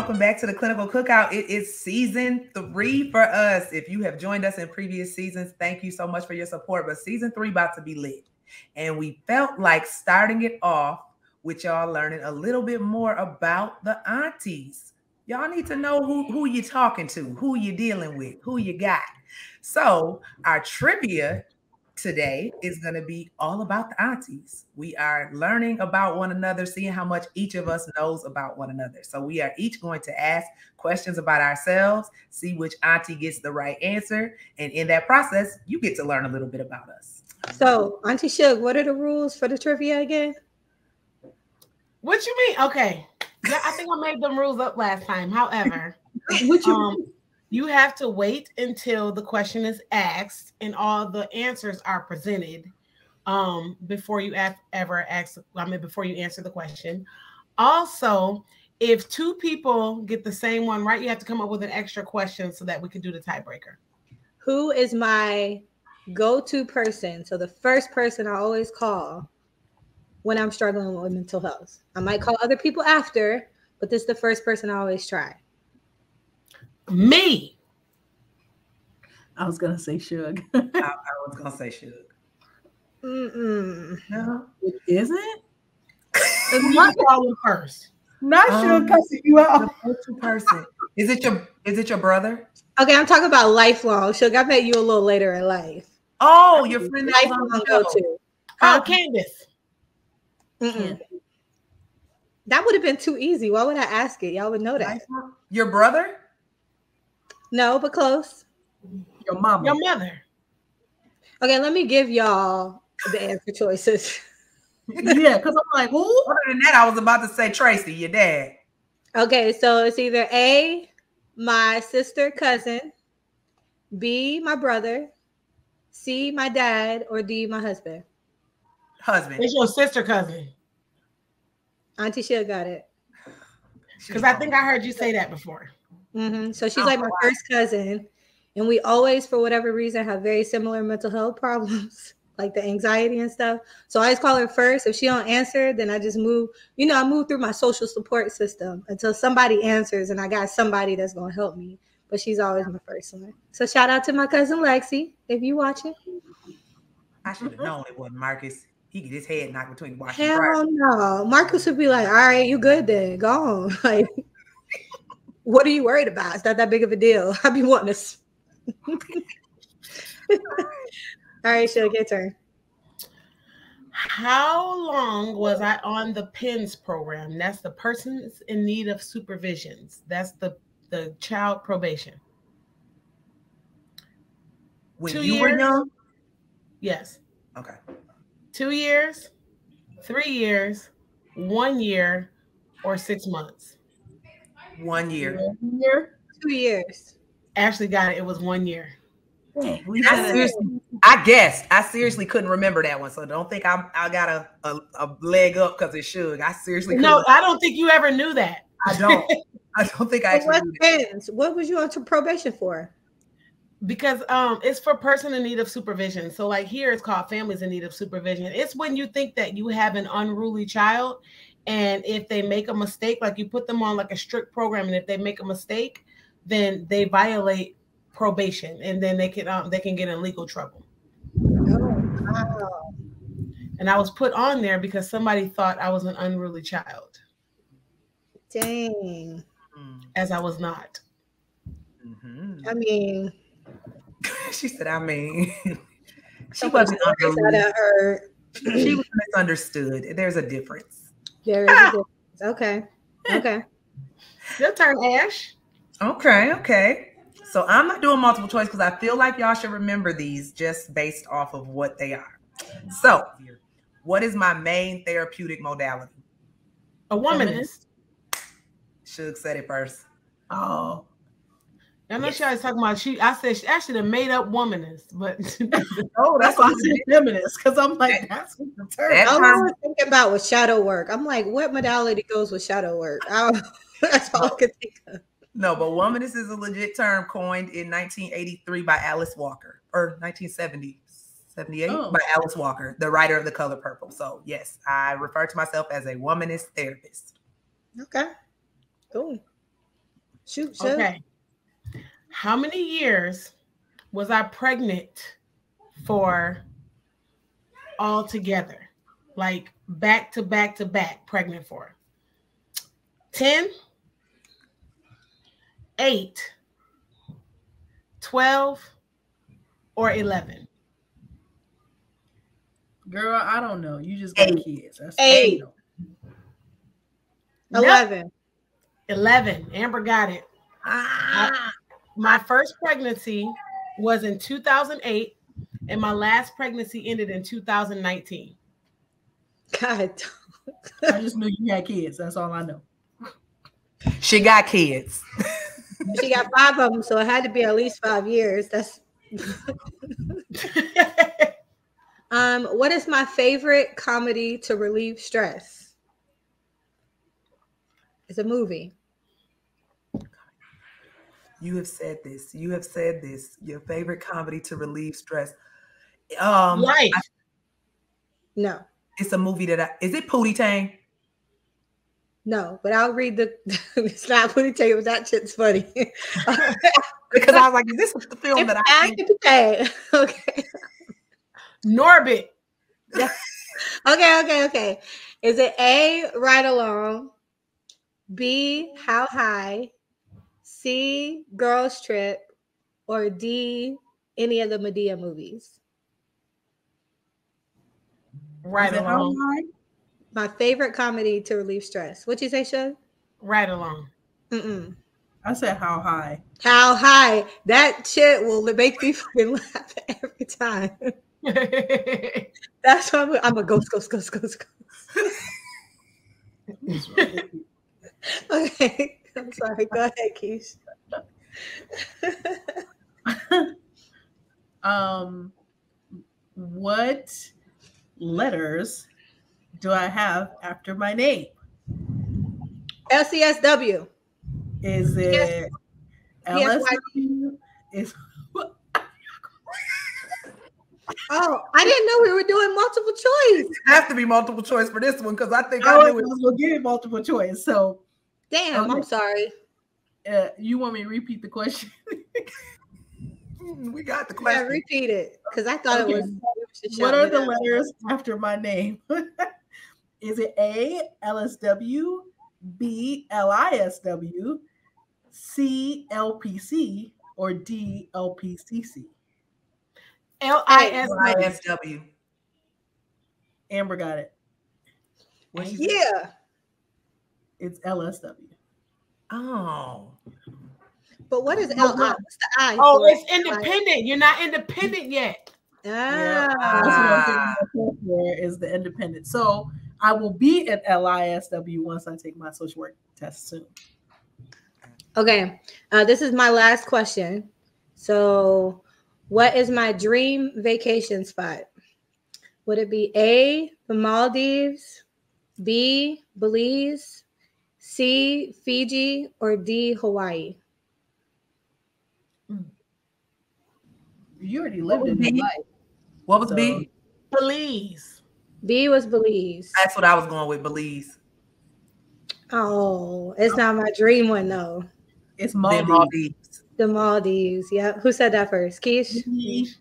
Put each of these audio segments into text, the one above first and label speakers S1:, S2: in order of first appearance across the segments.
S1: welcome back to the Clinical Cookout. It is season three for us. If you have joined us in previous seasons, thank you so much for your support. But season three about to be lit, and we felt like starting it off with y'all learning a little bit more about the aunties. Y'all need to know who who you talking to, who you're dealing with, who you got. So our trivia today is going to be all about the aunties. We are learning about one another, seeing how much each of us knows about one another. So we are each going to ask questions about ourselves, see which auntie gets the right answer, and in that process, you get to learn a little bit about us.
S2: So, Auntie Shug, what are the rules for the trivia again?
S3: What you mean? Okay. Yeah, I think I made them rules up last time. However,
S2: What you
S3: um, you have to wait until the question is asked and all the answers are presented um, before you ever ask. I mean, before you answer the question. Also, if two people get the same one right, you have to come up with an extra question so that we can do the tiebreaker.
S2: who is my go-to person? So the first person I always call when I'm struggling with mental health. I might call other people after, but this is the first person I always try.
S3: Me.
S4: I was gonna say Shug.
S1: I, I was gonna say Shug.
S2: Mm-mm.
S1: No,
S4: it isn't.
S3: It's my problem first.
S4: Not
S1: Um,
S4: Shug cussing you out.
S1: the go-to person. Is it your is it your brother?
S2: Okay, I'm talking about lifelong. Sugar, I met you a little later in life.
S1: Oh, your friend that was on
S2: Lifelong
S1: the
S2: go-to.
S3: Oh, Candace.
S2: Mm-mm. That would have been too easy. Why would I ask it? Y'all would know that.
S1: Your brother?
S2: No, but close.
S4: Your mama.
S3: Your mother.
S2: Okay, let me give y'all the answer choices.
S4: yeah, because I'm like, who?
S1: Other than that, I was about to say Tracy, your dad.
S2: Okay, so it's either A, my sister, cousin, B, my brother, C, my dad, or D, my husband.
S1: Husband.
S3: It's your sister cousin.
S2: Auntie Shia got it.
S3: Because I think I heard you say that before.
S2: Hmm So she's
S1: Oh,
S2: like my
S1: wow.
S2: first cousin, and we always, for whatever reason, have very similar mental health problems, like the anxiety and stuff. So I always call her first. If she don't answer, then I just move. You know, I move through my social support system until somebody answers, and I got somebody that's gonna help me. But she's always my first one. So shout out to my cousin Lexi, if you watching.
S1: I should have known it wasn't Marcus. He get his head knocked between dryer.
S2: Hell no. Marcus would be like, all right, you good then. Go on. Like, what are you worried about? It's not that big of a deal. I'd be wanting to. all right, she'll get turn.
S3: How long was I on the PINS program? That's the persons in need of supervisions. That's the the child probation.
S1: When
S3: Two
S1: you were young?
S3: Yes.
S1: Okay.
S3: Two years, three years, one year, or six months.
S1: One year.
S4: Here.
S2: Two years.
S3: Ashley got it. It was one year.
S1: I
S4: said it.
S1: seriously, I guessed. I seriously couldn't remember that one. So don't think I'm I got a, a, a leg up because it should. I seriously
S3: No,
S1: couldn't-
S3: I don't think you ever knew that.
S1: I don't. I don't think I
S2: But what
S1: knew
S2: What was you on to probation for?
S3: because um it's for person in need of supervision so like here it's called families in need of supervision it's when you think that you have an unruly child and if they make a mistake like you put them on like a strict program and if they make a mistake then they violate probation and then they can um, they can get in legal trouble
S2: Oh, wow.
S3: and i was put on there because somebody thought i was an unruly child
S2: Dang.
S3: as i was not
S1: Mhm.
S2: I mean,
S1: she said, I mean, she wasn't unruly. She was misunderstood. There's a difference.
S2: There is a ah! difference. Okay. Okay.
S3: your turn ash
S1: Okay, okay. So I'm not doing multiple choice because I feel like y'all should remember these just based off of what they are. So, what is my main therapeutic modality?
S3: a womanist
S1: Shug said it first.
S4: Oh,
S3: i know
S1: Yes.
S3: she always talking about she i said she actually the made-up womanist but
S1: Oh,
S4: that's why I said feminist because I'm like, that's what the term.
S1: That
S2: All I was thinking about was shadow work. I'm like, what modality goes with shadow work? I don't- that's all I could think of.
S1: No, but womanist is a legit term coined in 1983 by Alice Walker or 1970, 78
S4: Oh.
S1: by Alice Walker, the writer of The Color Purple. So, yes, I refer to myself as a womanist therapist.
S2: Okay. Cool. Shoot, shoot.
S3: Okay. How many years was I pregnant for all together? Like back to back to back, pregnant for 10, 8, 12, or 11?
S4: Girl, I don't know. You just got
S1: Eight.
S4: kids. That's
S2: Eight.
S4: all
S2: 11.
S3: 11. Amber got it.
S1: Ah,
S3: My first pregnancy was in 2008, and my last pregnancy ended in 2019.
S2: God.
S4: I just knew you had kids. That's all I know.
S1: she got kids.
S2: She got five of them, so it had to be at least five years. That's um. What is my favorite comedy to relieve stress? It's a movie.
S1: You have said this. You have said this. Your favorite comedy to relieve stress. Um,
S3: Life.
S1: I-
S2: No,
S1: it's a movie that I is it Pootie Tang?
S2: no, but I'll read the. it's not putting tell you, but that shit's funny.
S1: Because I was like, this is this the film that I think?
S2: okay, okay,
S3: Norbit.
S2: okay, okay, okay. Is it A, Ride Along, B, How High, C, Girls Trip, or D, any of the Madea movies?
S3: Right
S4: Is it how
S3: along.
S4: high?
S2: My favorite comedy to relieve stress. What'd you say, Sean?
S3: Right along.
S2: Mm-mm.
S4: I said how high.
S2: How high? That shit will make me fucking laugh every time. That's why I'm, I'm a ghost, ghost, ghost, ghost, ghost. Okay, I'm sorry. Go ahead, Keish.
S4: um, what letters do I have after my name?
S2: LCSW.
S4: Is it
S2: Yes,
S4: LSW? Is
S2: Oh, I didn't know we were doing multiple choice.
S1: Have to be multiple choice for this one because I think
S4: I
S1: I
S4: was,
S1: knew it.
S4: going to give multiple choice. So,
S2: Damn, I'm sorry.
S4: uh, you want me to repeat the question?
S1: We got the
S2: Yeah,
S1: question.
S2: repeat it because I thought
S4: Okay.
S2: it was.
S4: what are the
S2: out.
S4: letters after my name? Is it A, LSW, B, LISW, C, LPC, or D, LPCC?
S3: L I S W.
S1: ISW.
S4: Amber got it. What said?
S2: Yeah,
S4: It's LSW.
S1: Oh.
S2: but what is
S4: No,
S2: LI? What's the I?
S3: Oh,
S2: for?
S3: it's independent. You're not independent yet.
S4: Yeah,
S2: Ah,
S4: that's what I'm
S1: Ah.
S4: thinking for is the independent. So I will be at LISW once I take my social work test soon.
S2: Okay, uh, this is my last question. So, what is my dream vacation spot? Would it be A, the Maldives, B, Belize, C, Fiji, or D, Hawaii? Hmm.
S4: You already lived in
S1: be-
S4: Hawaii.
S1: What was
S4: So-
S1: B?
S3: Belize.
S2: B was Belize.
S1: That's what I was going with, Belize.
S2: Oh, it's not my dream one though.
S4: It's
S1: Then
S4: Maldives.
S1: Maldives.
S2: The Maldives. Yep. Who said that first? Keish?
S4: I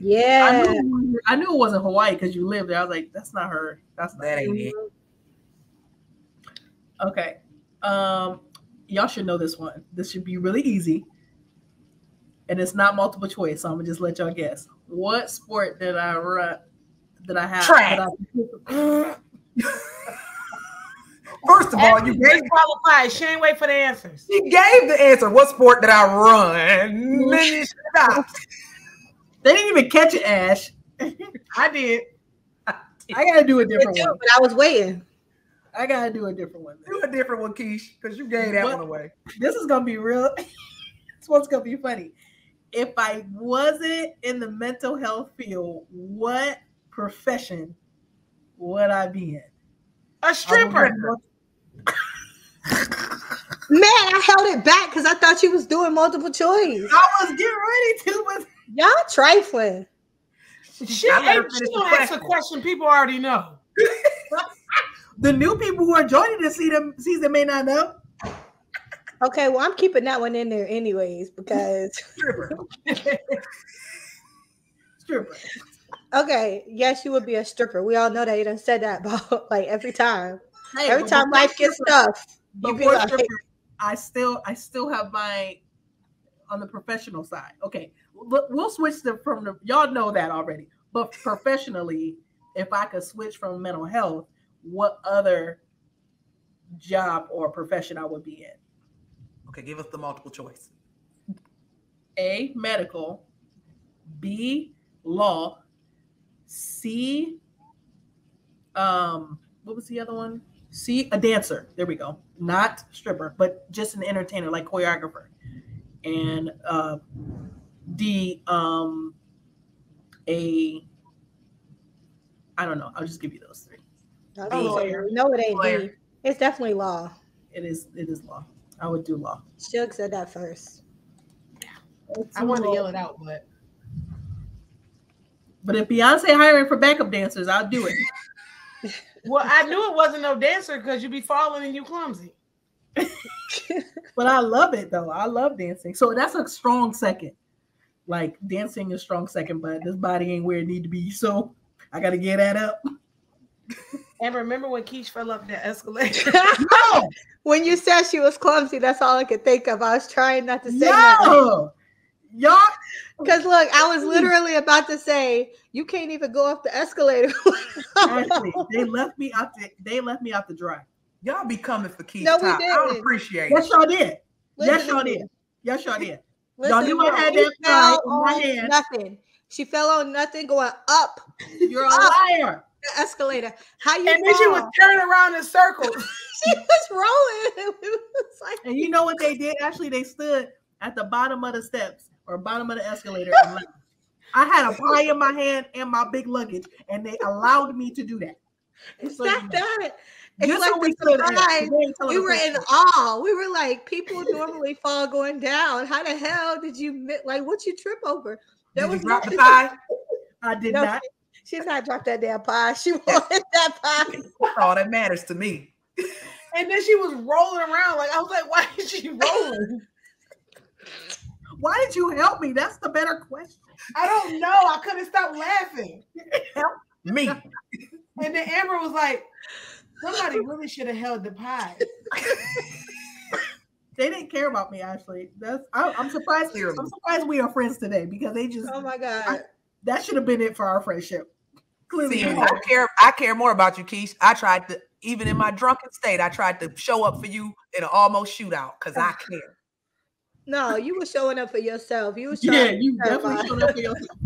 S2: Yeah.
S4: knew, I knew it wasn't Hawaii because you lived there. I was like, that's not her. That's not
S1: That
S4: her.
S1: ain't it.
S4: Okay. Um, y'all should know this one. This should be really easy. And it's not multiple choice, so I'm gonna just let y'all guess. What sport did I run? Did I have?
S1: Track.
S4: that I-
S1: First of all, you gave
S3: disqualified. She ain't wait for the answers.
S1: you gave the answer. What sport did I run? Then you
S4: they didn't even catch it, Ash.
S3: I did.
S4: I gotta do a different
S2: Too,
S4: one.
S2: but I was waiting.
S4: I gotta do a different one.
S1: Do a different one, Keish, because you gave that
S4: What?
S1: one away.
S4: This is gonna be real. this one's gonna be funny. If I wasn't in the mental health field, what profession would I be in?
S3: A stripper.
S2: Man, I held it back because I thought you was doing multiple choice.
S4: I was getting ready to, but
S2: Y'all trifling.
S3: She,
S1: I better
S3: ain't- she
S1: finish the
S3: gonna ask a
S1: question.
S3: question people already know.
S4: The new people who are joining this season season may not know.
S2: Okay, well, I'm keeping that one in there anyways because
S4: Stripper. Stripper.
S2: okay, yes, you would be a stripper. We all know that you done said that about like every time.
S4: Hey,
S2: Every time life gets tough, you be like,
S4: stripper, I still I still have my on the professional side. Okay, we'll we'll switch the from the y'all know that already. But professionally, if I could switch from mental health, what other job or profession I would be in?
S1: Okay, give us the multiple choice.
S4: A medical, B law, C um what was the other one? C a dancer. There we go. Not stripper, but just an entertainer like choreographer. And uh D um a I don't know. I'll just give you those three.
S2: Okay,
S1: Be
S3: lawyer.
S2: no, it ain't
S1: Lawyer.
S2: B. It's definitely law.
S4: It is it is law. I would do law.
S2: Shug said that first.
S3: I wanted to yell it out, but
S4: But if Beyonce hiring for backup dancers, I'll do it.
S3: well, I knew it wasn't no dancer because you'd be falling and you clumsy.
S4: But I love it though. I love dancing. So that's a strong second. Like dancing is strong second, but this body ain't where it need to be. So I gotta get that up.
S3: And remember when Keish fell up that escalator?
S4: No,
S2: when you said she was clumsy, that's all I could think of. I was trying not to say that.
S4: no. Y'all
S2: Because look, I was literally about to say you can't even go up the escalator.
S4: actually they left me out the they left me out the dry.
S1: Y'all be coming for Keish
S2: No, we
S1: top. I don't
S2: didn't.
S1: appreciate
S4: Yes,
S1: it.
S4: y'all did.
S2: Listen
S4: yes, y'all did. Yes, y'all did.
S2: Listen
S4: Y'all knew
S2: to
S4: I had that
S2: fell
S4: fly my hand.
S2: Nothing. She fell on nothing going up
S4: You're a
S2: Up.
S4: liar.
S2: The escalator. How you
S3: and then she was turning around in circles.
S2: she was rolling. It was like
S4: And you know what they did? Actually, they stood at the bottom of the steps or bottom of the escalator. I had a pie in my hand and my big luggage, and they allowed me to do that.
S2: it's
S4: So you
S2: not
S4: know.
S2: that. It's
S4: Just
S2: like
S4: we
S2: surprise.
S4: They ain't telling
S2: We were in awe. We were like, people normally fall going down. How the hell did you like what you trip over?
S1: You
S2: was
S1: drop the pie?
S4: I did
S2: No,
S4: not.
S2: She's not dropped that damn pie. She wanted that pie.
S1: That's all that matters to me.
S3: And then she was rolling around. Like I was like, why is she rolling?
S4: Why did you help me? That's the better question.
S3: I don't know. I couldn't stop laughing.
S1: Help Me.
S3: And then Amber was like, somebody really should have held the pie.
S4: They didn't care about me. Actually, that's I, I'm surprised.
S1: Clearly.
S4: I'm surprised we are friends today because they just
S2: Oh my god.
S4: that should have been it for our friendship. Clearly,
S1: See, I care. I care more about you, Keish. I tried to, even in my drunken state, I tried to show up for you in an almost shootout because I care.
S2: No, you were showing up for yourself. You was
S4: yeah, you definitely showed up for yourself.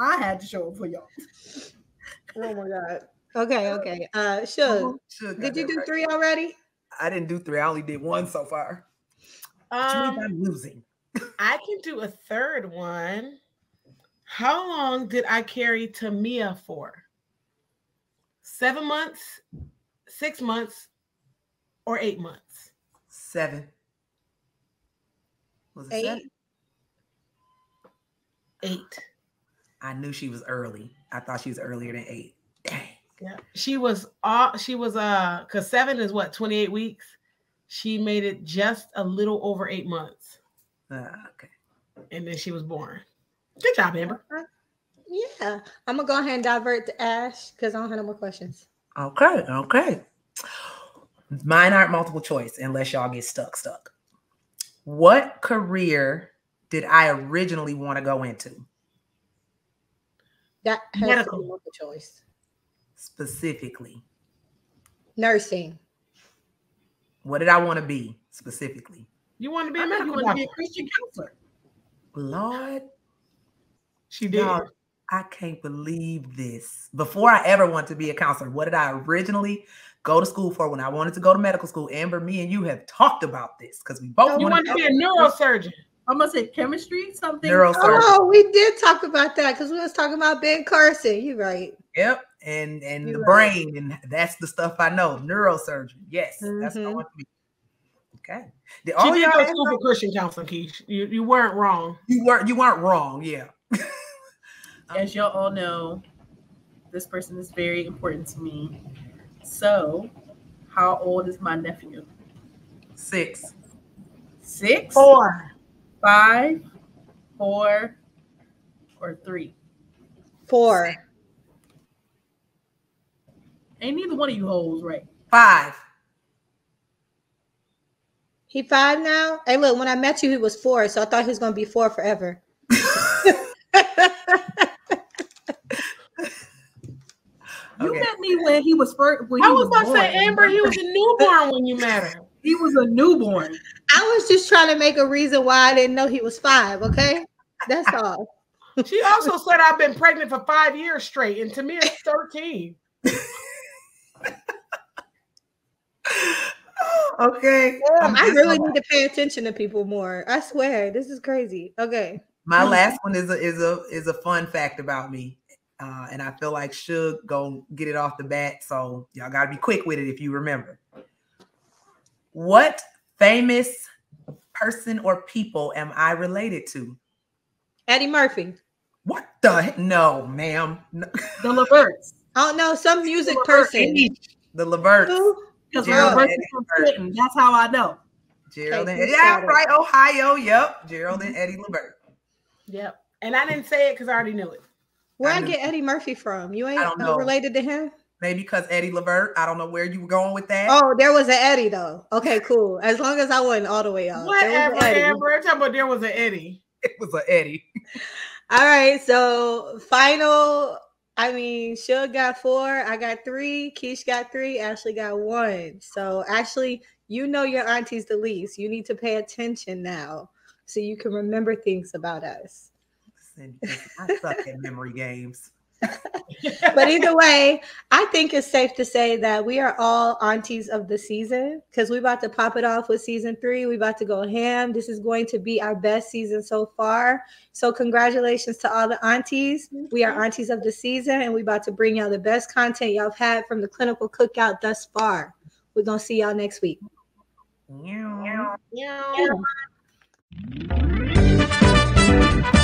S4: I had to show up for y'all.
S2: Oh my god. Okay, okay. Uh Shug,
S1: Should got
S2: did you do
S1: right.
S2: three already?
S1: I didn't do three. I only did one so far.
S3: Um,
S1: I'm losing.
S3: I can do a third one. How long did I carry Tamia for? Seven months, six months, or eight months?
S1: Seven. Was it
S2: Eight.
S1: seven?
S3: Eight.
S1: I knew she was early. I thought she was earlier than eight. Dang.
S3: Yeah. She was all she was uh because seven is what 28 weeks. She made it just a little over eight months,
S1: Ah, okay.
S3: and then she was born. Good job, Amber.
S2: Uh, yeah. I'm gonna go ahead and divert to Ash because I don't have no more questions.
S1: Okay. Okay. Mine aren't multiple choice unless y'all get stuck. Stuck. What career did I originally want to go into
S2: That has
S3: Medical.
S2: to be multiple choice.
S1: specifically?
S2: Nursing.
S1: What did I want to be specifically?
S3: You want to be a
S4: thought you want to be a Christian counselor.
S1: Lord,
S3: She did.
S1: y'all, I can't believe this. Before I ever wanted to be a counselor, what did I originally go to school for when I wanted to go to medical school? Amber, me and you have talked about this because we both
S3: You want
S1: wanted
S3: to be a neurosurgeon?
S4: I'm gonna say chemistry, something.
S1: neurosurgeon.
S2: Oh, we did talk about that because we was talking about Ben Carson. You're right.
S1: Yep, and and
S2: You're
S1: the
S2: right.
S1: brain, and that's the stuff I know. Neurosurgeon, yes, that's what I
S2: Mhm.
S1: want to be. Okay, the,
S3: She
S1: all
S3: did
S1: y'all
S3: go to school for Christian counseling, Keish. You, you weren't wrong.
S1: you weren't you weren't wrong. Yeah,
S4: As y'all all know, this person is very important to me. So, how old is my nephew?
S1: six.
S4: Six,
S3: Four.
S4: five, four, or three.
S2: Four.
S4: Ain't neither one of you hoes right.
S1: Five.
S2: He five now. Hey, look, when I met you, he was four, so I thought he was gonna be four forever.
S4: You
S1: Okay.
S4: met me when he was first. When
S3: I
S4: he
S3: was about to say, Amber, he was a newborn when you met him.
S4: He was a newborn.
S2: I was just trying to make a reason why I didn't know he was five. Okay, that's all.
S3: She also said I've been pregnant for five years straight, and to me, it's 13.
S1: okay.
S2: Damn, um,
S1: I
S2: really need to pay attention to people more. I swear, this is crazy. Okay.
S1: My um, last one is a is a is a fun fact about me. Uh, and I feel like should go get it off the bat. So y'all gotta be quick with it if you remember. What famous person or people am I related to?
S2: Eddie Murphy.
S1: What the heck? No, ma'am. No.
S4: The Leverts.
S2: oh don't some music
S4: Levert,
S2: person.
S1: The Leverts.
S2: Who?
S4: Because
S1: Gerald and
S4: is from Canton. That's how I know.
S1: Gerald and
S2: Okay,
S1: yeah, right. Ohio. Yep. Gerald and Eddie Levert.
S3: Yep. And I didn't say it because I already knew it.
S2: Where
S1: I
S2: I
S1: knew-
S2: get Eddie Murphy from? You ain't
S1: I don't
S2: uh,
S1: know.
S2: related to him?
S1: Maybe because Eddie Levert. I don't know where you were going with that.
S2: Oh, there was an Eddie though. Okay, cool. As long as I wasn't all the way off.
S3: Whatever,
S2: an Eddie.
S3: Amber. I'm talking about there was an Eddie.
S1: It was an Eddie.
S2: All right, so final. I mean, Shug got four. I got three. Keish got three. Ashley got one. So, Ashley, you know your auntie's the least. You need to pay attention now so you can remember things about us.
S1: Listen, I suck at memory games.
S2: But either way, I think it's safe to say that we are all aunties of the season because we're about to pop it off with season three. We're about to go ham. This is going to be our best season so far. So, congratulations to all the aunties. We are aunties of the season, and we're about to bring y'all the best content y'all have had from the clinical cookout thus far. We're going to see y'all next week.
S1: Meow.
S3: Yeah.
S2: Yeah.